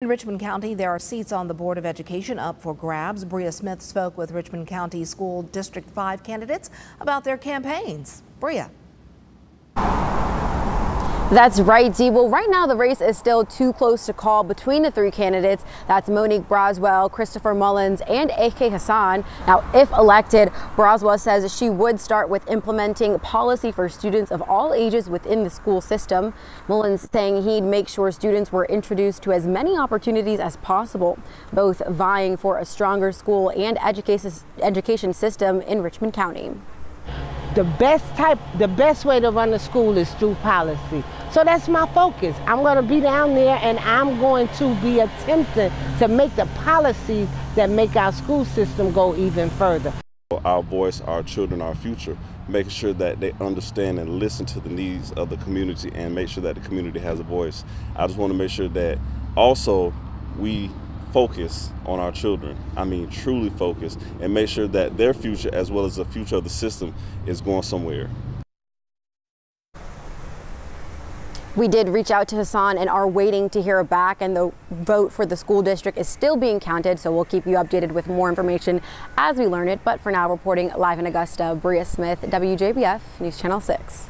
In Richmond County, there are seats on the Board of Education up for grabs. Bria Smith spoke with Richmond County School District 5 candidates about their campaigns. Bria. That's right, Dee. Well, right now the race is still too close to call between the three candidates. That's Monique Braswell, Christopher Mullins, and AK Hasan. Now, if elected, Braswell says she would start with implementing policy for students of all ages within the school system. Mullins saying he'd make sure students were introduced to as many opportunities as possible, both vying for a stronger school and education system in Richmond County the best type, the best way to run a school is through policy. So that's my focus. I'm going to be down there and I'm going to be attempting to make the policies that make our school system go even further. Our voice, our children, our future, making sure that they understand and listen to the needs of the community and make sure that the community has a voice. I just want to make sure that also we focus on our children. I mean, truly focus and make sure that their future, as well as the future of the system, is going somewhere. We did reach out to Hasan and are waiting to hear back, and the vote for the school district is still being counted, so we'll keep you updated with more information as we learn it. But for now, reporting live in Augusta, Bria Smith, WJBF News Channel 6.